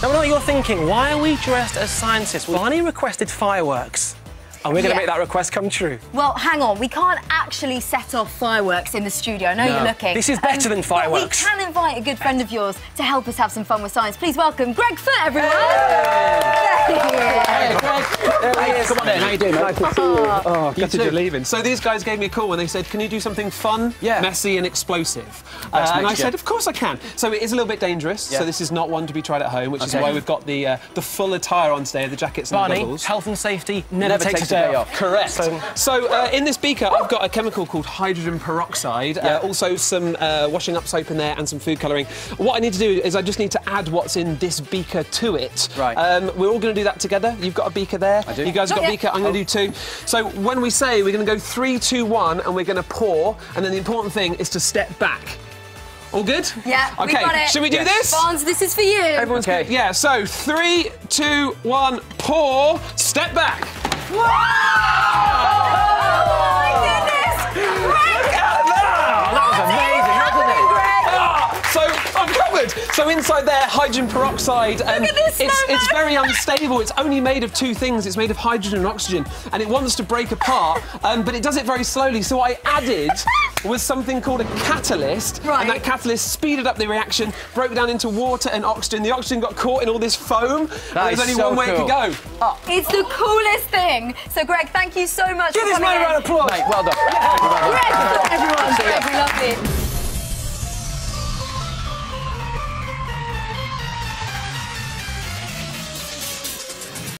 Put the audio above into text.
Now, I know what you're thinking. Why are we dressed as scientists? Well, Barney requested fireworks. And we're going to Yeah. make that request come true. Well, hang on. We can't actually set off fireworks in the studio. I know No. you're looking. Um, This is better than fireworks. We can invite a good friend of yours to help us have some fun with science. Please welcome Greg Foot, everyone. Hey, come on in. How you doing, mate? Oh, gutted you're leaving. So these guys gave me a call and they said, "Can you do something fun, Yeah. messy, and explosive?" Uh, and I said, "Of course I can." So it is a little bit dangerous. Yeah. So this is not one to be tried at home, which is why we've got the uh, the full attire on today, the jackets and the goggles. health and safety never, Never takes, takes a day off. Correct. So- So, uh, in this beaker, I've got a chemical called hydrogen peroxide. Yeah. Uh, also, some uh, washing up soap in there and some food colouring. What I need to do is I just need to add what's in this beaker to it. Right. Um, we're all going to do that together. You've got a beaker there. I do. You guys have got a yet. beaker. I'm going to do two. So when we say we're going to go three, two, one, and we're going to pour, and then the important thing is to step back. All good? Yeah, Okay. we got it. Should we do Yes. this? Barnes, this is for you. Everyone's Okay. good? Yeah. So three, two, one, pour, step back. Oh, So inside there, hydrogen peroxide. Um, at this it's, it's very unstable. It's only made of two things. It's made of hydrogen and oxygen, and it wants to break apart, um, but it does it very slowly. So I added was something called a catalyst, Right. and that catalyst speeded up the reaction, broke down into water and oxygen. The oxygen got caught in all this foam. and That There's only so one way it could go. Up. It's the coolest thing. So, Greg, thank you so much Give this man a round of applause. Mate, well done. Thank well done.